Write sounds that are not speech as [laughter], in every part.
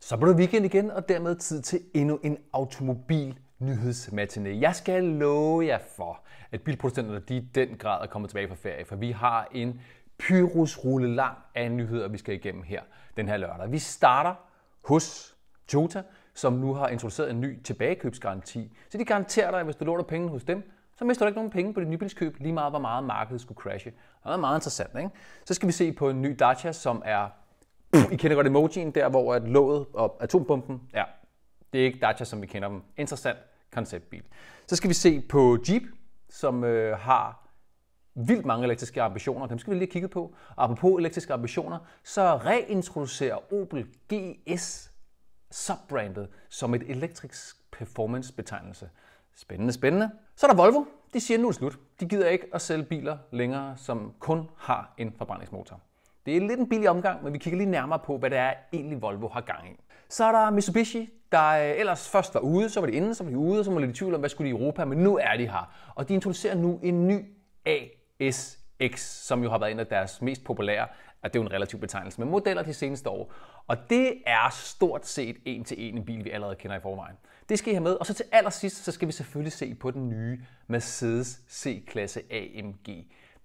Så blev det weekend igen, og dermed tid til endnu en automobil nyhedsmatiné. Jeg skal love jer for, at bilproducenterne de i den grad er kommet tilbage fra ferie, for vi har en pyrusrulle lang af nyheder, vi skal igennem her den her lørdag. Vi starter hos Toyota, som nu har introduceret en ny tilbagekøbsgaranti. Så de garanterer dig, at hvis du låner penge hos dem, så mister du ikke nogen penge på dit nybilskøb, lige meget hvor meget markedet skulle crashe. Det er meget interessant, ikke? Så skal vi se på en ny Dacia, som er i kender godt emojien der, hvor at låget og atombomben, ja, det er ikke Dacia, som vi kender dem. Interessant konceptbil. Så skal vi se på Jeep, som øh, har vildt mange elektriske ambitioner. Dem skal vi lige kigge på. Og apropos elektriske ambitioner, så reintroducerer Opel GS subbrandet som et elektrisk performance betegnelse. Spændende, spændende. Så er der Volvo. De siger, nu er det slut. De gider ikke at sælge biler længere, som kun har en forbrændingsmotor. Det er lidt en billig omgang, men vi kigger lige nærmere på, hvad det er egentlig Volvo har gang i. Så er der Mitsubishi, der øh, ellers først var ude, så var de inde, så var de ude, så var de lidt i tvivl om, hvad skulle de i Europa, men nu er de her. Og de introducerer nu en ny ASX, som jo har været en af deres mest populære, at det er jo en relativ betegnelse, med modeller de seneste år. Og det er stort set en til en en bil, vi allerede kender i forvejen. Det skal I have med. Og så til allersidst, så skal vi selvfølgelig se på den nye Mercedes C-klasse AMG.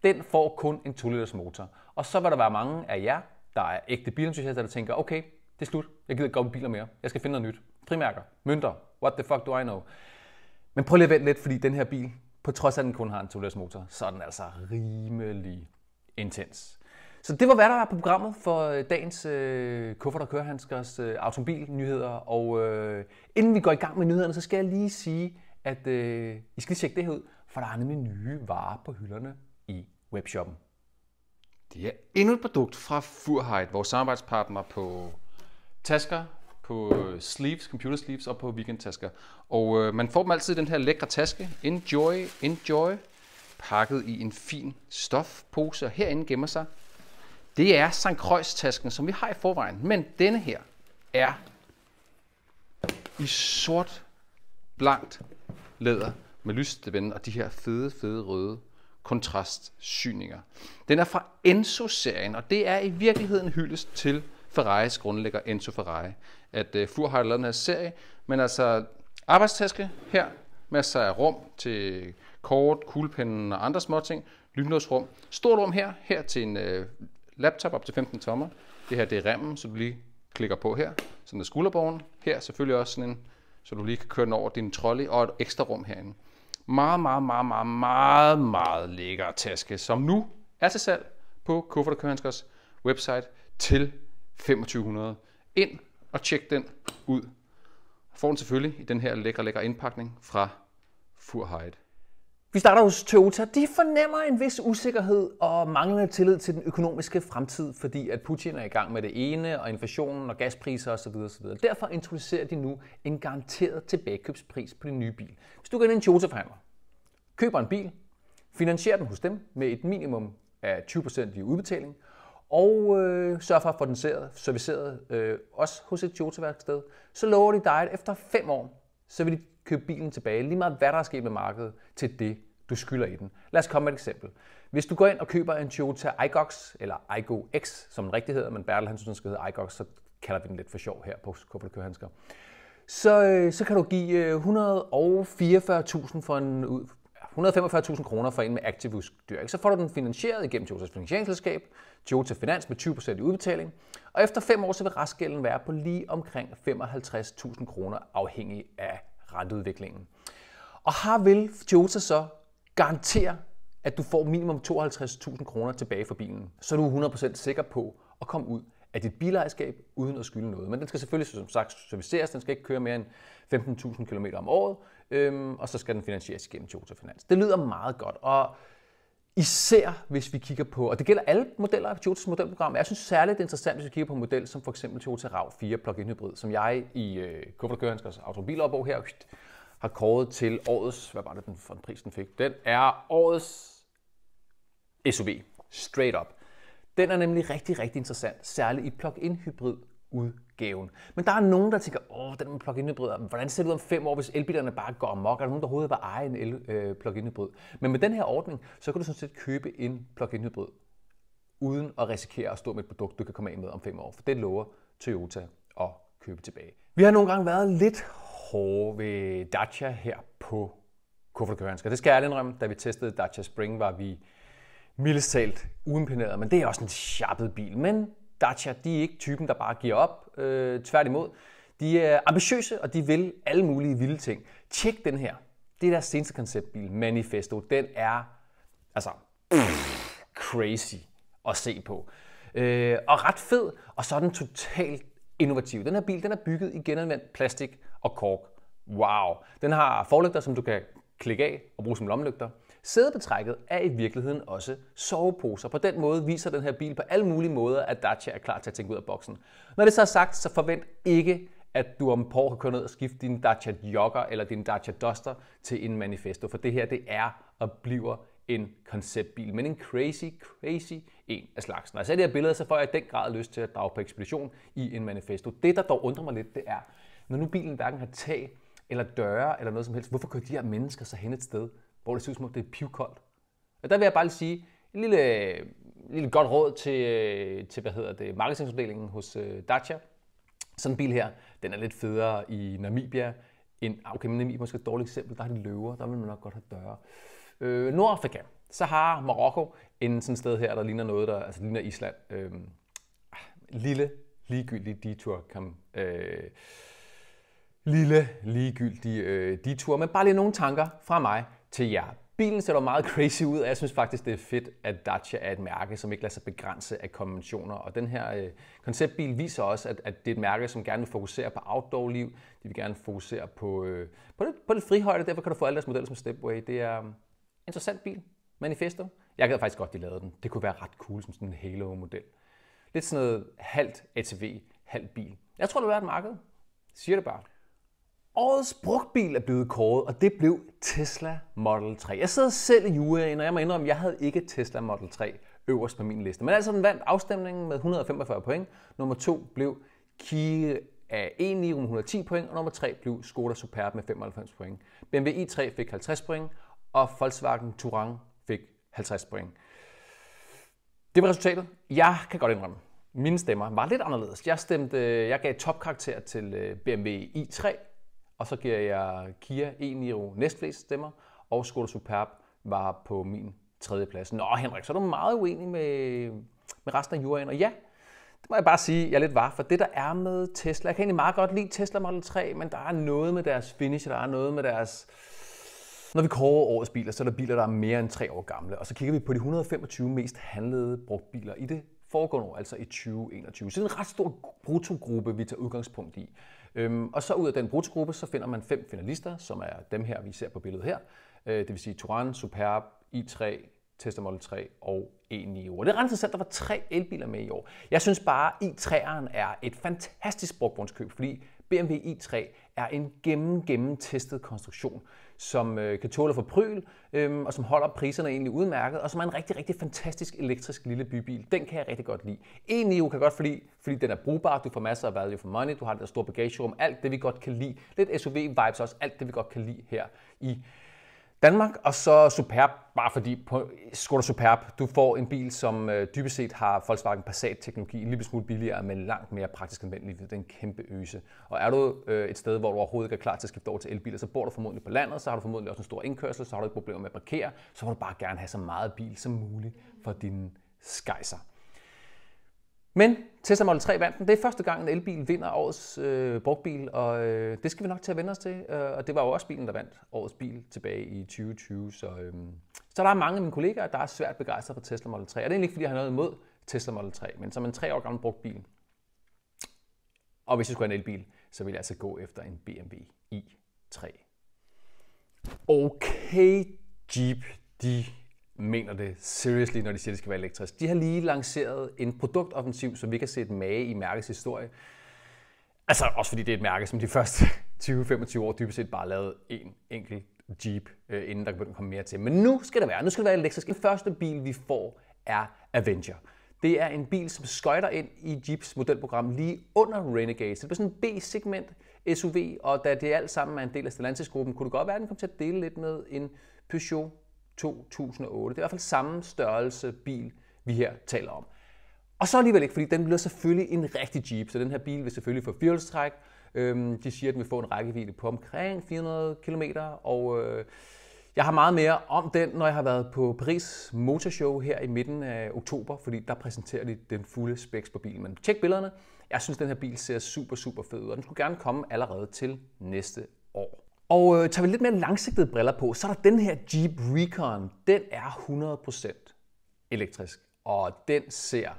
Den får kun en 2 liters motor. Og så vil der være mange af jer, der er ægte bilentusiaster, der tænker, okay, det er slut. Jeg gider ikke gå med biler mere. Jeg skal finde noget nyt. Frimærker, mønter, what the fuck do I know? Men prøv lige at vente lidt, fordi den her bil, på trods af at den kun har en 2 liters motor, så er den altså rimelig intens. Så det var, hvad der var på programmet for øh, dagens øh, kuffert og kørehandskers øh, automobilnyheder. Og øh, inden vi går i gang med nyhederne, så skal jeg lige sige, at øh, I skal lige tjekke det her ud, for der er nemlig nye varer på hylderne webshoppen. Det er endnu et produkt fra Furhide, vores samarbejdspartner på tasker, på sleeves, computer sleeves og på weekendtasker. Og øh, man får dem altid i den her lækre taske. Enjoy, enjoy. Pakket i en fin stofpose, og herinde gemmer sig. Det er St. Croix tasken, som vi har i forvejen. Men denne her er i sort, blankt læder med lysstevende og de her fede, fede røde kontrastsyninger. Den er fra Enzo-serien, og det er i virkeligheden hyldest til Ferraris grundlægger Enzo Ferrari. At uh, Fur har lavet den her serie, men altså arbejdstaske her, masser af rum til kort, kuglepinden og andre småting, lynlåsrum. Stort rum her, her til en uh, laptop op til 15 tommer. Det her det er remmen, så du lige klikker på her. Sådan er skulderborgen. Her selvfølgelig også sådan en, så du lige kan køre den over din trolley, og et ekstra rum herinde. Meget, meget, meget, meget, meget, meget lækker taske, som nu er til salg på Kuffert Kørenskers website til 2500. Ind og tjek den ud. Får den selvfølgelig i den her lækre, lækre indpakning fra Furhide. Vi starter hos Toyota. De fornemmer en vis usikkerhed og manglende tillid til den økonomiske fremtid, fordi at Putin er i gang med det ene, og inflationen og gaspriser osv. osv. Derfor introducerer de nu en garanteret tilbagekøbspris på din nye bil. Hvis du går ind i en Toyota-forhandler, køber en bil, finansierer den hos dem med et minimum af 20% i udbetaling, og øh, sørger for at få den serviceret øh, også hos et Toyota-værksted, så lover de dig, at efter 5 år, så vil de køb bilen tilbage, lige meget hvad der er sket med markedet, til det, du skylder i den. Lad os komme med et eksempel. Hvis du går ind og køber en Toyota Igox, eller Igo X, som den rigtig hedder, men Bertel han synes, den skal hedde Igox, så kalder vi den lidt for sjov her på Kuffert Kørehandsker. Så, øh, så kan du give øh, 144.000 for en 145.000 kroner for en med aktiv udstyr. Så får du den finansieret igennem Toyotas finansieringsselskab, Toyota Finans med 20% i udbetaling, og efter 5 år så vil restgælden være på lige omkring 55.000 kroner afhængig af renteudviklingen. Og har vil Toyota så garantere, at du får minimum 52.000 kroner tilbage for bilen, så er du 100% sikker på at komme ud af dit bilejerskab uden at skylde noget. Men den skal selvfølgelig som sagt serviceres, den skal ikke køre mere end 15.000 km om året, øhm, og så skal den finansieres gennem Toyota Finans. Det lyder meget godt, og især hvis vi kigger på, og det gælder alle modeller af Toyotas modelprogram, jeg synes særligt det er interessant, hvis vi kigger på en model som for eksempel Toyota RAV4 plug-in hybrid, som jeg i øh, Kuffert automobilopbog her har kåret til årets, hvad var det den for en pris den fik? Den er årets SUV, straight up. Den er nemlig rigtig, rigtig interessant, særligt i plug-in hybrid udgaven. Men der er nogen, der tænker, åh, den med plug-in hvordan ser det ud om fem år, hvis elbilerne bare går amok? Er der nogen, der overhovedet vil eje en el, øh, plug-in hybrid? Men med den her ordning, så kan du sådan set købe en plug-in hybrid, uden at risikere at stå med et produkt, du kan komme af med om fem år. For det lover Toyota at købe tilbage. Vi har nogle gange været lidt hårde ved Dacia her på Kufferkørensk. Det skal jeg indrømme, da vi testede Dacia Spring, var vi mildest talt uimponeret, men det er også en sharpet bil. Men Dacia, de er ikke typen, der bare giver op. Øh, tværtimod, de er ambitiøse, og de vil alle mulige vilde ting. Tjek den her. Det er deres seneste konceptbil, Manifesto. Den er altså pff, crazy at se på. Øh, og ret fed, og så er den totalt innovativ. Den her bil den er bygget i genanvendt plastik og kork. Wow. Den har forlygter, som du kan klikke af og bruge som lommelygter. Sædebetrækket er i virkeligheden også soveposer. På den måde viser den her bil på alle mulige måder, at Dacia er klar til at tænke ud af boksen. Når det så er sagt, så forvent ikke, at du om et par år kan køre ned og skifte din Dacia Jogger eller din Dacia Duster til en Manifesto, for det her det er og bliver en konceptbil, men en crazy, crazy en af slagsen. Når jeg ser det her billede, så får jeg i den grad lyst til at drage på ekspedition i en Manifesto. Det, der dog undrer mig lidt, det er, når nu bilen hverken har tag eller døre eller noget som helst, hvorfor kører de her mennesker så hen et sted, hvor det ser ud som om det er pivkoldt? Og der vil jeg bare lige sige, en lille, lille godt råd til, øh, til hvad hedder det, marketingafdelingen hos øh, Dacia. Sådan en bil her, den er lidt federe i Namibia. end, ah, okay, men Namibia er måske et dårligt eksempel, der har de løver, der vil man nok godt have døre. Øh, Nordafrika, så har Marokko en sådan sted her, der ligner noget, der altså ligner Island. Øh, lille, ligegyldig detur, kan, øh, lille, ligegyldig øh, detur, men bare lige nogle tanker fra mig til jer. Bilen ser dog meget [laughs] crazy ud, og jeg synes faktisk, det er fedt, at Dacia er et mærke, som ikke lader sig begrænse af konventioner. Og den her øh, konceptbil viser også, at, at det er et mærke, som gerne vil fokusere på outdoor-liv. De vil gerne fokusere på, øh, på, det, på det frihøjde, derfor kan du få alle deres modeller som Stepway. Det er en interessant bil. Manifesto. Jeg gad faktisk godt, de lavede den. Det kunne være ret cool som sådan en Halo-model. Lidt sådan noget halvt ATV, halvt bil. Jeg tror, det vil være et marked. Siger det bare. Årets brugtbil er blevet kåret, og det blev Tesla Model 3. Jeg sidder selv i juryen, og jeg må indrømme, at jeg havde ikke Tesla Model 3 øverst på min liste. Men altså, den vandt afstemningen med 145 point. Nummer 2 blev Kia af 1 med 110 point, og nummer 3 blev Skoda Superb med 95 point. BMW i3 fik 50 point, og Volkswagen Touran fik 50 point. Det var resultatet. Jeg kan godt indrømme, mine stemmer var lidt anderledes. Jeg stemte, øh, jeg gav topkarakter til øh, BMW i3, og så giver jeg Kia e-Niro næstflest stemmer, og Skoda Superb var på min tredje plads. Nå Henrik, så er du meget uenig med, med resten af juryen, og ja, det må jeg bare sige, jeg lidt var, for det der er med Tesla, jeg kan egentlig meget godt lide Tesla Model 3, men der er noget med deres finish, der er noget med deres... Når vi kårer årets biler, så er der biler, der er mere end tre år gamle, og så kigger vi på de 125 mest handlede brugtbiler i det foregående år, altså i 2021. Så det er en ret stor bruttogruppe, vi tager udgangspunkt i. Øhm, og så ud af den brutogruppe, så finder man fem finalister, som er dem her, vi ser på billedet her. Øh, det vil sige Touran, Superb, i3, Tesla Model 3 og E9. Og det er ret interessant, at der var tre elbiler med i år. Jeg synes bare, i3'eren er et fantastisk brugtvognskøb, fordi BMW i3 er en gennem, gennem testet konstruktion, som øh, kan tåle for pryl, øh, og som holder priserne egentlig udmærket, og som er en rigtig, rigtig fantastisk elektrisk lille bybil. Den kan jeg rigtig godt lide. E-Nio kan godt fordi, fordi den er brugbar, du får masser af value for money, du har det der store bagagerum, alt det vi godt kan lide. Lidt SUV-vibes også, alt det vi godt kan lide her i Danmark, og så Superb, bare fordi på Skoda Superb, du får en bil, som øh, dybest set har Volkswagen Passat-teknologi, en lille smule billigere, men langt mere praktisk anvendelig. Det er en kæmpe øse. Og er du øh, et sted, hvor du overhovedet ikke er klar til at skifte over til elbiler, så bor du formodentlig på landet, så har du formodentlig også en stor indkørsel, så har du ikke problemer med at parkere, så vil du bare gerne have så meget bil som muligt for dine skejser. Men Tesla Model 3 vandt den. Det er første gang, en elbil vinder årets øh, brugtbil, og øh, det skal vi nok til at vende os til. Øh, og det var jo også bilen, der vandt årets bil tilbage i 2020. Så, øh, så der er mange af mine kollegaer, der er svært begejstret for Tesla Model 3. Og det er egentlig ikke, fordi jeg har noget imod Tesla Model 3, men som en tre år gammel brugt bil, og hvis jeg skulle have en elbil, så ville jeg altså gå efter en BMW i3. Okay, Jeep, de mener det seriously, når de siger, at det skal være elektrisk. De har lige lanceret en produktoffensiv, som vi kan se et mage i mærkets historie. Altså også fordi det er et mærke, som de første [laughs] 20-25 år dybest set bare lavet en enkelt Jeep, øh, inden der begyndte at komme mere til. Men nu skal det være. Nu skal det være elektrisk. Den første bil, vi får, er Avenger. Det er en bil, som skøjter ind i Jeeps modelprogram lige under Renegade. Så det bliver sådan en B-segment SUV, og da det alt sammen er en del af Stellantis-gruppen, kunne det godt være, at den kom til at dele lidt med en Peugeot 2008. Det er i hvert fald samme størrelse bil, vi her taler om. Og så alligevel ikke, fordi den bliver selvfølgelig en rigtig Jeep, så den her bil vil selvfølgelig få firehjulstræk. Øhm, de siger, at den vil få en rækkevidde på omkring 400 km, og øh, jeg har meget mere om den, når jeg har været på Paris Motorshow her i midten af oktober, fordi der præsenterer de den fulde specs på bilen. Men tjek billederne. Jeg synes, den her bil ser super, super fed ud, og den skulle gerne komme allerede til næste. Og øh, tager vi lidt mere langsigtede briller på, så er der den her Jeep Recon. Den er 100% elektrisk, og den ser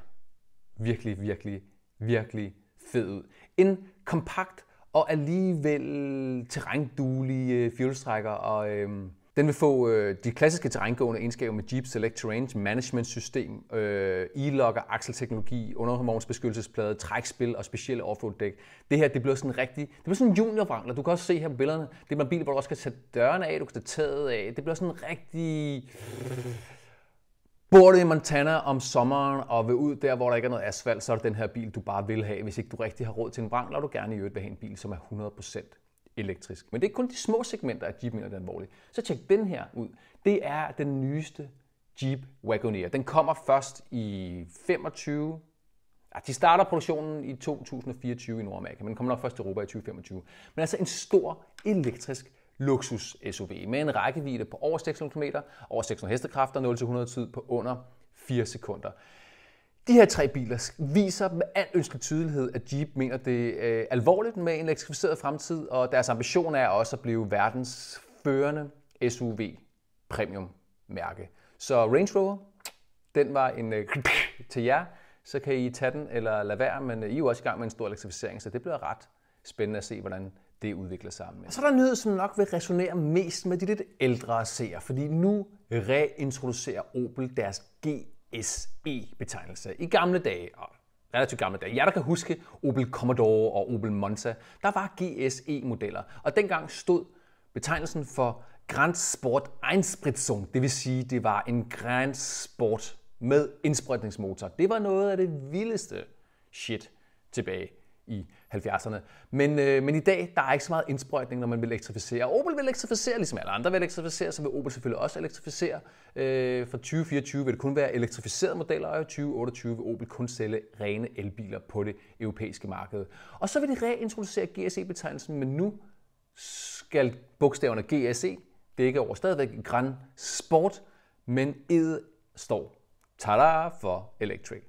virkelig, virkelig, virkelig fed ud. En kompakt og alligevel terrænduelig øh, fjolstrækker, og øh, den vil få øh, de klassiske terrængående egenskaber med Jeep Select Terrain Management System, øh, e-logger, akselteknologi, undervognsbeskyttelsesplade, trækspil og specielle offroad-dæk. Det her, det bliver sådan rigtig, det bliver sådan en junior Du kan også se her på billederne, det er en bil, hvor du også kan sætte dørene af, du kan tage taget af. Det bliver sådan en rigtig... Bor du i Montana om sommeren og vil ud der, hvor der ikke er noget asfalt, så er det den her bil, du bare vil have. Hvis ikke du rigtig har råd til en Wrangler, du gerne i øvrigt vil have en bil, som er 100% elektrisk. Men det er kun de små segmenter, at Jeep mener, det er alvorligt. Så tjek den her ud. Det er den nyeste Jeep Wagoneer. Den kommer først i 25. Ja, de starter produktionen i 2024 i Nordamerika, men den kommer nok først til Europa i 2025. Men altså en stor elektrisk luksus SUV med en rækkevidde på over 600 km, over 600 hestekræfter, 0-100 tid på under 4 sekunder. De her tre biler viser med al ønskelig tydelighed, at Jeep mener det er øh, alvorligt med en elektrificeret fremtid, og deres ambition er også at blive verdens førende SUV premium mærke. Så Range Rover, den var en øh, til jer, så kan I tage den eller lade være, men øh, I er jo også i gang med en stor elektrificering, så det bliver ret spændende at se, hvordan det udvikler sig. Og så er der nyhed, som nok vil resonere mest med de lidt ældre seere, fordi nu reintroducerer Opel deres SE-betegnelse. I gamle dage, og relativt gamle dage, jeg der kan huske Opel Commodore og Opel Monza, der var GSE-modeller, og dengang stod betegnelsen for Grand Sport Einspritzung, det vil sige, det var en Grand Sport med indsprøjtningsmotor. Det var noget af det vildeste shit tilbage i 70'erne. Men, øh, men i dag, der er ikke så meget indsprøjtning, når man vil elektrificere. Opel vil elektrificere, ligesom alle andre vil elektrificere, så vil Opel selvfølgelig også elektrificere. Øh, for 2024 vil det kun være elektrificerede modeller, og i 2028 vil Opel kun sælge rene elbiler på det europæiske marked. Og så vil de reintroducere GSE-betegnelsen, men nu skal bogstaverne GSE dække over stadigvæk Grand Sport, men ED står tada for Electric.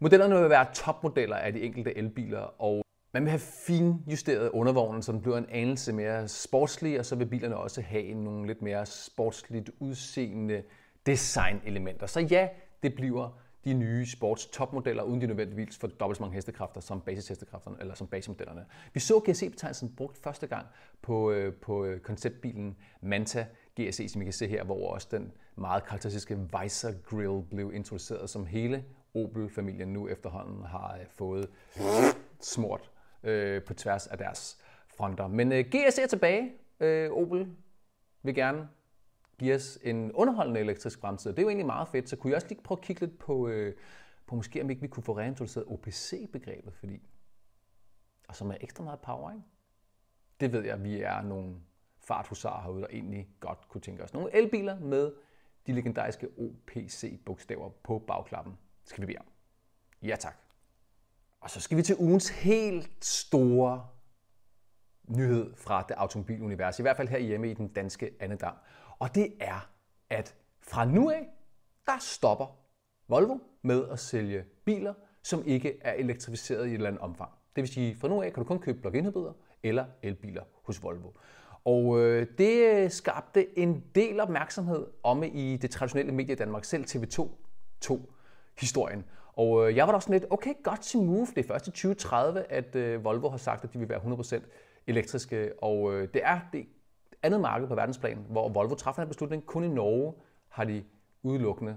Modellerne vil være topmodeller af de enkelte elbiler, og man vil have finjusteret undervognen, så den bliver en anelse mere sportslig, og så vil bilerne også have nogle lidt mere sportsligt udseende designelementer. Så ja, det bliver de nye sports topmodeller, uden de nødvendigvis får dobbelt så mange hestekræfter som basishestekræfterne, eller som basismodellerne. Vi så GSE-betegnelsen brugt første gang på, øh, på øh, konceptbilen Manta GSE, som I kan se her, hvor også den meget karakteristiske Weiser Grill blev introduceret, som hele Opel-familien nu efterhånden har øh, fået smurt øh, på tværs af deres fronter. Men øh, GS er tilbage. Øh, Opel vil gerne give os en underholdende elektrisk fremtid. Det er jo egentlig meget fedt, så kunne jeg også lige prøve at kigge lidt på, øh, på måske om ikke vi kunne få reintroduceret OPC-begrebet, fordi og som er ekstra meget power, ikke? Det ved jeg, at vi er nogle farthusarer herude, der egentlig godt kunne tænke os. Nogle elbiler med de legendariske OPC-bogstaver på bagklappen skal vi bede om. Ja tak. Og så skal vi til ugens helt store nyhed fra det automobilunivers, i hvert fald her hjemme i den danske Annedam. Og det er, at fra nu af, der stopper Volvo med at sælge biler, som ikke er elektrificeret i et eller andet omfang. Det vil sige, fra nu af kan du kun købe plug-in hybrider eller elbiler hos Volvo. Og øh, det skabte en del opmærksomhed om i det traditionelle medie i Danmark. Selv TV2 tog historien. Og øh, jeg var da også lidt, okay, godt til move. Det er først i 2030, at øh, Volvo har sagt, at de vil være 100% elektriske. Og øh, det er det andet marked på verdensplan, hvor Volvo træffer en beslutning. Kun i Norge har de udelukkende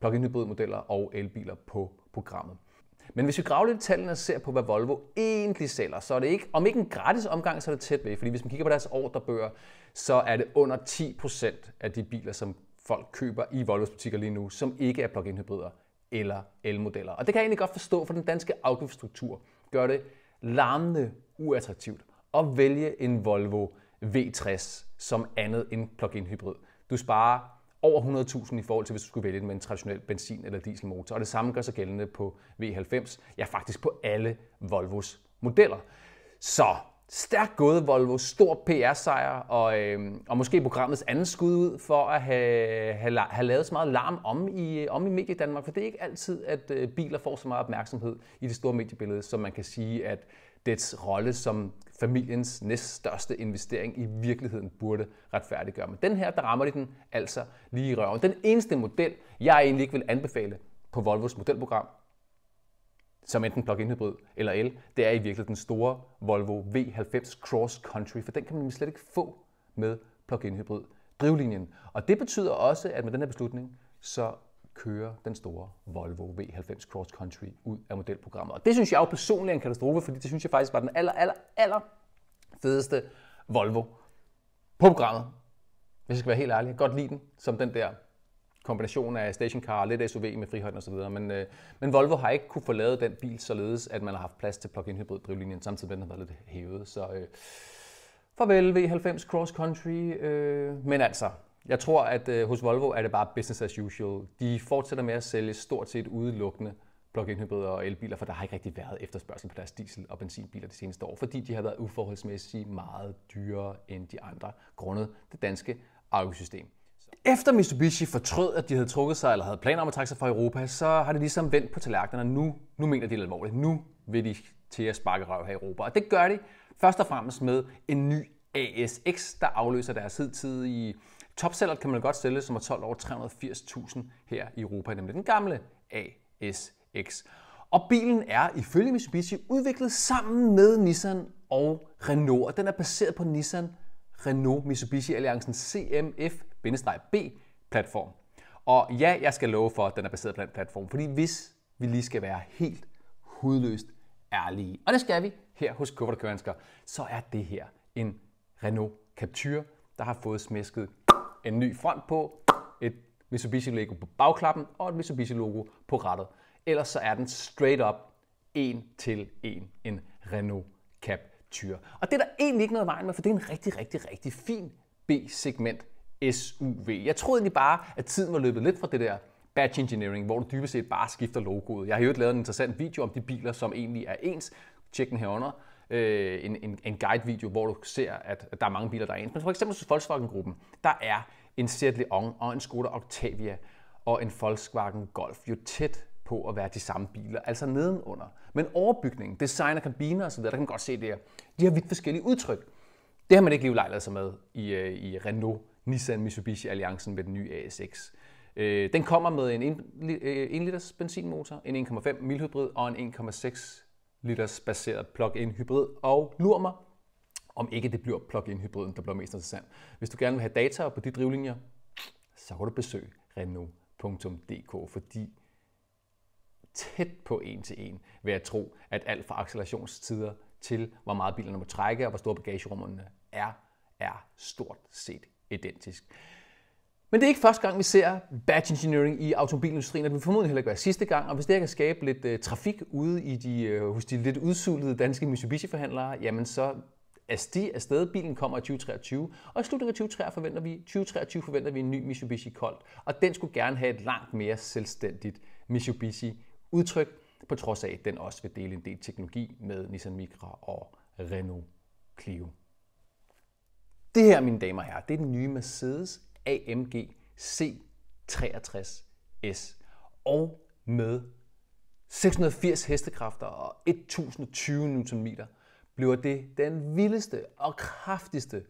plug-in hybridmodeller og elbiler på programmet. Men hvis vi graver lidt i tallene og ser på, hvad Volvo egentlig sælger, så er det ikke, om ikke en gratis omgang, så er det tæt ved. Fordi hvis man kigger på deres ordrebøger, så er det under 10% af de biler, som folk køber i Volvos butikker lige nu, som ikke er plug-in hybrider eller elmodeller. Og det kan jeg egentlig godt forstå, for den danske afgiftsstruktur gør det larmende uattraktivt at vælge en Volvo V60 som andet end plug-in hybrid. Du sparer over 100.000 i forhold til, hvis du skulle vælge den med en traditionel benzin- eller dieselmotor. Og det samme gør sig gældende på V90, ja faktisk på alle Volvos modeller. Så stærkt gået Volvo, stor PR-sejr, og, øh, og måske programmets andet skud ud for at have, have, have lavet så meget larm om i, om i Mediedanmark, for det er ikke altid, at øh, biler får så meget opmærksomhed i det store mediebillede, som man kan sige, at dets rolle som familiens næststørste investering i virkeligheden burde retfærdiggøre. Men den her, der rammer de den altså lige i røven. Den eneste model, jeg egentlig ikke vil anbefale på Volvos modelprogram, som enten plug-in hybrid eller el, det er i virkeligheden den store Volvo V90 Cross Country, for den kan man slet ikke få med plug-in hybrid drivlinjen. Og det betyder også, at med den her beslutning, så kører den store Volvo V90 Cross Country ud af modelprogrammet. Og det synes jeg jo personligt er en katastrofe, fordi det synes jeg faktisk var den aller, aller, aller fedeste Volvo på programmet. Hvis jeg skal være helt ærlig, jeg kan godt lide den som den der kombination af stationcar, lidt SUV med frihøjden osv. Men, øh, men Volvo har ikke kunne få lavet den bil således, at man har haft plads til plug-in hybrid drivlinjen, samtidig med at den har været lidt hævet. Så øh, farvel V90 Cross Country. Øh, men altså, jeg tror, at øh, hos Volvo er det bare business as usual. De fortsætter med at sælge stort set udelukkende plug-in hybrider og elbiler, for der har ikke rigtig været efterspørgsel på deres diesel- og benzinbiler de seneste år, fordi de har været uforholdsmæssigt meget dyrere end de andre, grundet det danske afgiftssystem. Efter Mitsubishi fortrød, at de havde trukket sig, eller havde planer om at trække sig fra Europa, så har det ligesom vendt på tallerkenerne. Nu, nu mener de det alvorligt. Nu vil de til at sparke røv her i Europa. Og det gør de først og fremmest med en ny ASX, der afløser deres hidtidige topseller, kan man godt sælge, som er 12 over 380.000 her i Europa, nemlig den gamle ASX. Og bilen er ifølge Mitsubishi udviklet sammen med Nissan og Renault, og den er baseret på Nissan Renault Mitsubishi Alliancen CMF-B-platform. Og ja, jeg skal love for, at den er baseret på den platform, fordi hvis vi lige skal være helt hudløst ærlige, og det skal vi her hos Kuffert Kørensker, så er det her en Renault Captur, der har fået smæsket en ny front på, et Mitsubishi-logo på bagklappen og et Mitsubishi-logo på rattet. Ellers så er den straight up en til en en Renault Captur tyre. Og det er der egentlig ikke noget vejen med, for det er en rigtig, rigtig, rigtig fin B-segment SUV. Jeg troede egentlig bare, at tiden var løbet lidt fra det der batch engineering, hvor du dybest set bare skifter logoet. Jeg har jo lavet en interessant video om de biler, som egentlig er ens. Tjek den herunder. Øh, en, en, en guide-video, hvor du ser, at der er mange biler, der er ens. Men for eksempel hos Volkswagen-gruppen, der er en Seat Leon og en Skoda Octavia og en Volkswagen Golf jo tæt på at være de samme biler, altså nedenunder. Men overbygningen, design og kabiner osv., der kan man godt se det her. De har vidt forskellige udtryk. Det har man ikke lige lejlet sig med i, øh, i Renault Nissan Mitsubishi Alliancen med den nye ASX. Øh, den kommer med en 1 øh, liters benzinmotor, en 1,5 mil hybrid og en 1,6 liters baseret plug-in hybrid. Og lur mig, om ikke det bliver plug-in hybriden, der bliver mest interessant. Hvis du gerne vil have data på de drivlinjer, så kan du besøge Renault.dk, fordi tæt på en til en ved at tro, at alt fra accelerationstider til hvor meget bilerne må trække og hvor store bagagerummerne er, er stort set identisk. Men det er ikke første gang, vi ser batch engineering i automobilindustrien, og det vil formodentlig heller ikke være sidste gang. Og hvis det her kan skabe lidt uh, trafik ude i de, uh, hos de lidt udsultede danske Mitsubishi-forhandlere, jamen så er de afsted. Bilen kommer i 2023, og i slutningen af 2023 forventer vi, 2023 forventer vi en ny Mitsubishi Colt, og den skulle gerne have et langt mere selvstændigt udtryk, på trods af, at den også vil dele en del teknologi med Nissan Micra og Renault Clio. Det her, mine damer og herrer, det er den nye Mercedes AMG C63S. Og med 680 hestekræfter og 1020 Nm bliver det den vildeste og kraftigste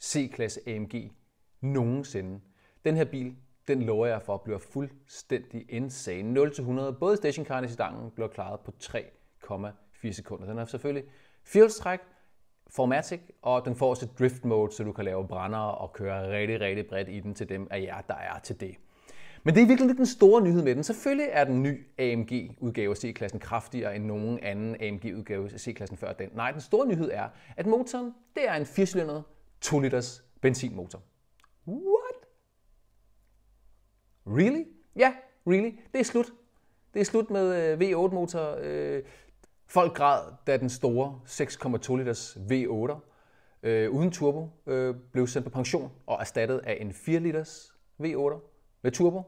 C-klasse AMG nogensinde. Den her bil, den lover jeg for, bliver fuldstændig insane. 0-100, både stationcaren i sedanen bliver klaret på 3,4 sekunder. Den har selvfølgelig fjolstræk, Formatic, og den får også drift mode, så du kan lave brænder og køre rigtig, rigtig bredt i den til dem af jer, der er til det. Men det er virkelig lidt den store nyhed med den. Selvfølgelig er den ny AMG-udgave af C-klassen kraftigere end nogen anden AMG-udgave af C-klassen før den. Nej, den store nyhed er, at motoren det er en 4 2 liters benzinmotor. What? Really? Ja, really. Det er slut. Det er slut med V8-motor. Øh, folk græd, da den store 6,2 liters V8 øh, uden turbo øh, blev sendt på pension og erstattet af en 4 liters V8 med turbo,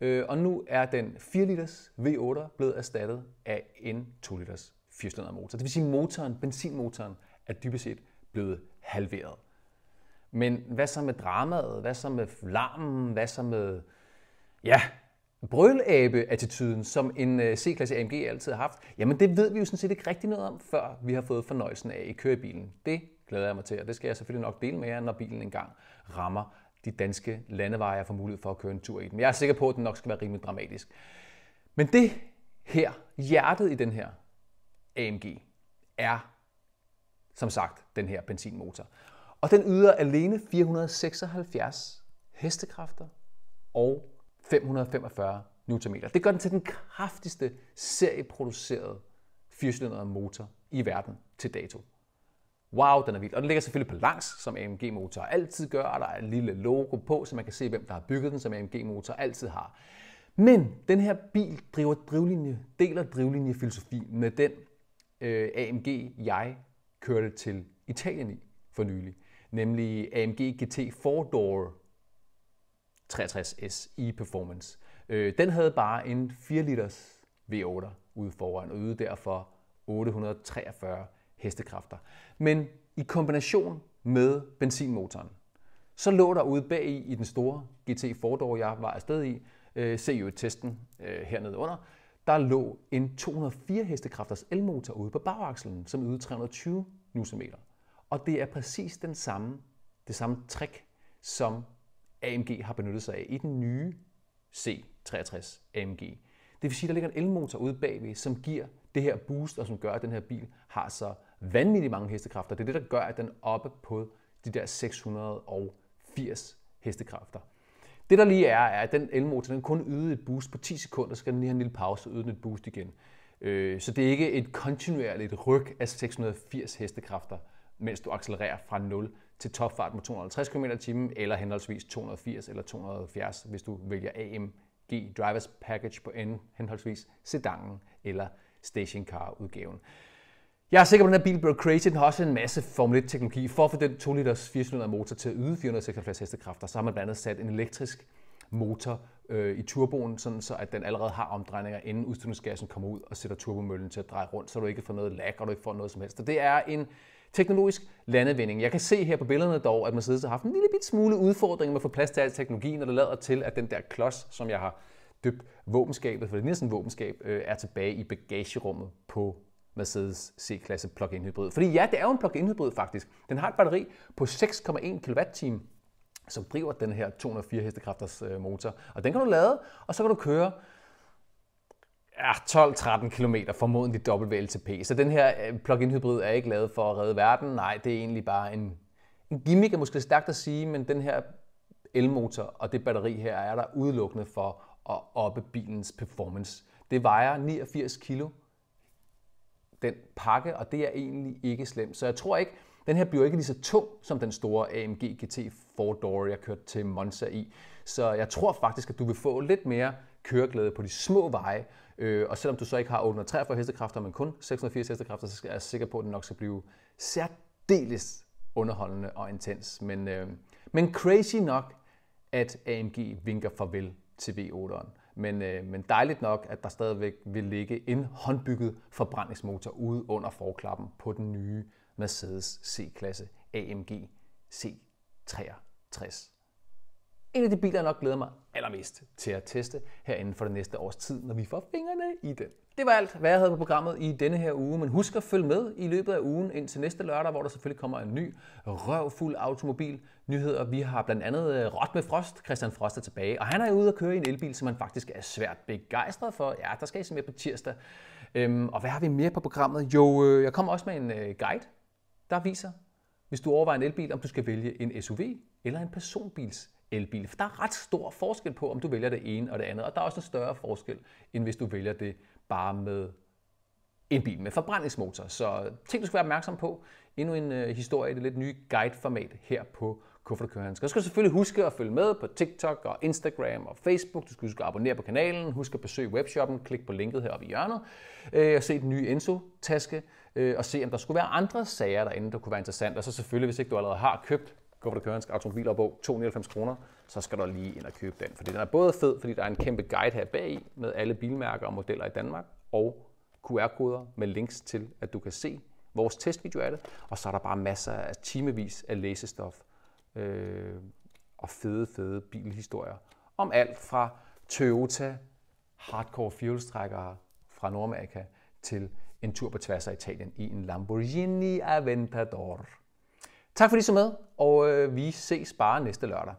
øh, og nu er den 4 liters V8 blevet erstattet af en 2 liters 4 motor. Det vil sige, at motoren, benzinmotoren, er dybest set blevet halveret. Men hvad så med dramaet? Hvad så med larmen? Hvad så med, ja, brølabe-attituden, som en øh, C-klasse AMG altid har haft? Jamen det ved vi jo sådan set ikke rigtig noget om, før vi har fået fornøjelsen af i kørebilen. Det glæder jeg mig til, og det skal jeg selvfølgelig nok dele med jer, når bilen engang rammer de danske landeveje og får mulighed for at køre en tur i den. Jeg er sikker på, at den nok skal være rimelig dramatisk. Men det her, hjertet i den her AMG, er som sagt den her benzinmotor. Og den yder alene 476 hestekræfter og 545 Nm. Det gør den til den kraftigste serieproducerede 4 motor i verden til dato. Wow, den er vild. Og den ligger selvfølgelig på langs, som AMG-motor altid gør, og der er et lille logo på, så man kan se, hvem der har bygget den, som AMG-motor altid har. Men den her bil driver drivlinje, deler drivlinjefilosofi med den øh, AMG, jeg kørte til Italien i for nylig, nemlig AMG GT 4-door 63S i Performance. Øh, den havde bare en 4 liters V8 ude foran, og ydede derfor 843 hestekræfter. Men i kombination med benzinmotoren, så lå der ude bag i den store GT Fordor, jeg var afsted i, øh, jo testen øh, hernede under, der lå en 204 hestekræfters elmotor ude på bagakslen, som ydede 320 Nm. Og det er præcis den samme, det samme trick, som AMG har benyttet sig af i den nye C63 AMG. Det vil sige, at der ligger en elmotor ude bagved, som giver det her boost, og som gør, at den her bil har så vanvittigt mange hestekræfter. Det er det, der gør, at den er oppe på de der 680 hestekræfter. Det der lige er, er, at den elmotor den kun yder et boost på 10 sekunder, så skal den lige have en lille pause og yde den et boost igen. Øh, så det er ikke et kontinuerligt ryg af 680 hestekræfter, mens du accelererer fra 0 til topfart med 250 km t eller henholdsvis 280 eller 270, hvis du vælger AMG Drivers Package på henholdsvis sedanen eller stationcar udgaven. Jeg er sikker på, at den her bil bliver crazy. Den har også en masse Formel 1-teknologi. For at få den 2 liters 4 motor til at yde 476 hestekræfter, så har man blandt andet sat en elektrisk motor øh, i turboen, sådan så at den allerede har omdrejninger, inden udstødningsgassen kommer ud og sætter turbomøllen til at dreje rundt, så du ikke får noget lag, og du ikke får noget som helst. Og det er en teknologisk landevinding. Jeg kan se her på billederne dog, at Mercedes har haft en lille bit smule udfordring med at få plads til al teknologien, når det lader til, at den der klods, som jeg har døbt våbenskabet, for det er sådan våbenskab, øh, er tilbage i bagagerummet på Mercedes C-klasse plug-in hybrid. Fordi ja, det er jo en plug-in hybrid faktisk. Den har et batteri på 6,1 kWh, som driver den her 204 hestekræfters øh, motor. Og den kan du lade, og så kan du køre 12-13 km formodentlig WLTP. Så den her øh, plug-in hybrid er ikke lavet for at redde verden. Nej, det er egentlig bare en, en gimmick, er måske stærkt at sige, men den her elmotor og det batteri her er der udelukkende for at oppe bilens performance. Det vejer 89 kilo, den pakke, og det er egentlig ikke slemt. Så jeg tror ikke, den her bliver ikke lige så tung som den store AMG GT 4-door, jeg kørte til Monza i. Så jeg tror faktisk, at du vil få lidt mere køreglæde på de små veje. Øh, og selvom du så ikke har 843 hestekræfter, men kun 680 hestekræfter, så er jeg sikker på, at den nok skal blive særdeles underholdende og intens. Men, øh, men crazy nok, at AMG vinker farvel til V8'eren. Men, øh, men dejligt nok, at der stadigvæk vil ligge en håndbygget forbrændingsmotor ude under forklappen på den nye Mercedes C-klasse AMG C63. En af de biler, jeg nok glæder mig allermest til at teste herinde for det næste års tid, når vi får fingrene i den. Det var alt, hvad jeg havde på programmet i denne her uge, men husk at følge med i løbet af ugen indtil næste lørdag, hvor der selvfølgelig kommer en ny røvfuld automobil nyheder. Vi har blandt andet øh, Rot med Frost, Christian Frost er tilbage, og han er ude at køre i en elbil, som han faktisk er svært begejstret for. Ja, der skal I se mere på tirsdag. Øhm, og hvad har vi mere på programmet? Jo, øh, jeg kommer også med en øh, guide, der viser, hvis du overvejer en elbil, om du skal vælge en SUV eller en personbils elbil. For der er ret stor forskel på, om du vælger det ene og det andet, og der er også en større forskel, end hvis du vælger det bare med en bil med forbrændingsmotor. Så ting, du skal være opmærksom på. Endnu en øh, historie i det lidt nye guide-format her på Kuffertkørehandsker. Du skal selvfølgelig huske at følge med på TikTok og Instagram og Facebook. Du skal huske at abonnere på kanalen. Husk at besøge webshoppen. Klik på linket heroppe i hjørnet. Øh, og se den nye Enzo-taske. Øh, og se, om der skulle være andre sager derinde, der kunne være interessant. Og så selvfølgelig, hvis ikke du allerede har købt gå på det en automobilopbog, 299 kroner, så skal du lige ind og købe den. Fordi den er både fed, fordi der er en kæmpe guide her bag med alle bilmærker og modeller i Danmark, og QR-koder med links til, at du kan se vores testvideo af det. Og så er der bare masser af timevis af læsestof øh, og fede, fede bilhistorier om alt fra Toyota hardcore fuelstrækkere fra Nordamerika til en tur på tværs af Italien i en Lamborghini Aventador. Tak fordi I så med, og øh, vi ses bare næste lørdag.